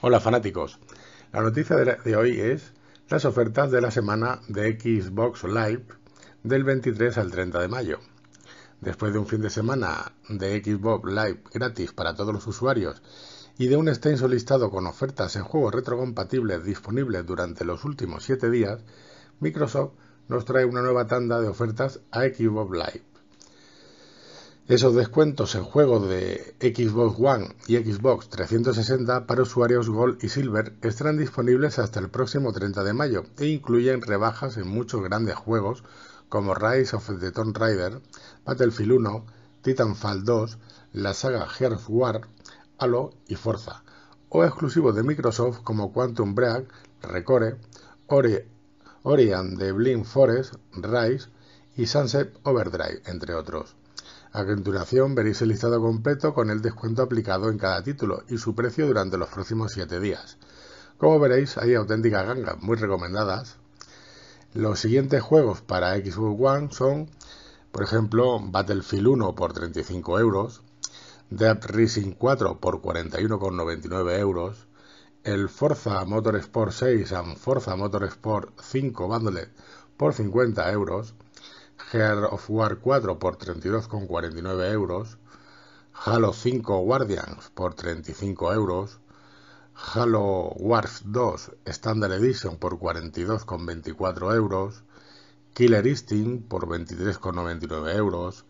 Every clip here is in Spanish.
Hola fanáticos, la noticia de, hoy es las ofertas de la semana de Xbox Live del 23 al 30 de mayo. Después de un fin de semana de Xbox Live gratis para todos los usuarios y de un extenso listado con ofertas en juegos retrocompatibles disponibles durante los últimos 7 días, Microsoft nos trae una nueva tanda de ofertas a Xbox Live. Esos descuentos en juegos de Xbox One y Xbox 360 para usuarios Gold y Silver estarán disponibles hasta el próximo 30 de mayo e incluyen rebajas en muchos grandes juegos como Rise of the Tomb Raider, Battlefield 1, Titanfall 2, la saga Hearth War, Halo y Forza, o exclusivos de Microsoft como Quantum Break, Recore, Ori, Ori and the Blind Forest, Rise y Sunset Overdrive, entre otros. A continuación veréis el listado completo con el descuento aplicado en cada título y su precio durante los próximos 7 días. Como veréis, hay auténticas gangas muy recomendadas. Los siguientes juegos para Xbox One son, por ejemplo, Battlefield 1 por 35 euros, Dead Racing 4 por 41,99 euros, el Forza Motorsport 6 y Forza Motorsport 5 Bundle por 50 euros, Gear of War 4 por 32,49 euros, Halo 5 Guardians por 35 euros, Halo Wars 2 Standard Edition por 42,24 euros, Killer Instinct por 23,99 euros,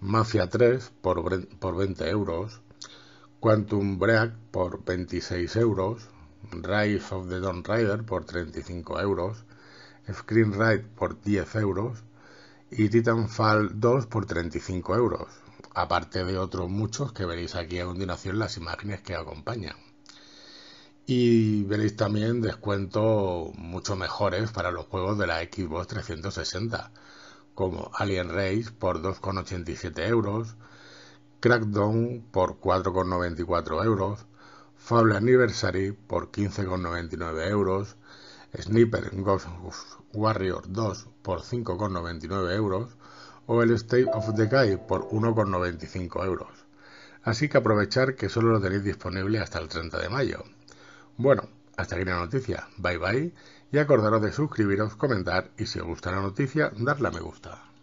Mafia 3 por, por 20 euros, Quantum Break por 26 euros, Rise of the Dawn Rider por 35 euros, Screen Ride por 10 euros, y Titanfall 2 por 35 euros, aparte de otros muchos que veréis aquí a continuación las imágenes que acompañan. Y veréis también descuentos mucho mejores para los juegos de la Xbox 360, como Alien Race por 2,87 euros, Crackdown por 4,94 euros, Fable Anniversary por 15,99 euros, Sniper Ghost Warrior 2 por 5,99 euros o el State of Decay por 1,95 euros. Así que aprovechar que solo lo tenéis disponible hasta el 30 de mayo. Bueno, hasta aquí la noticia. Bye bye y acordaros de suscribiros, comentar y si os gusta la noticia, darle a me gusta.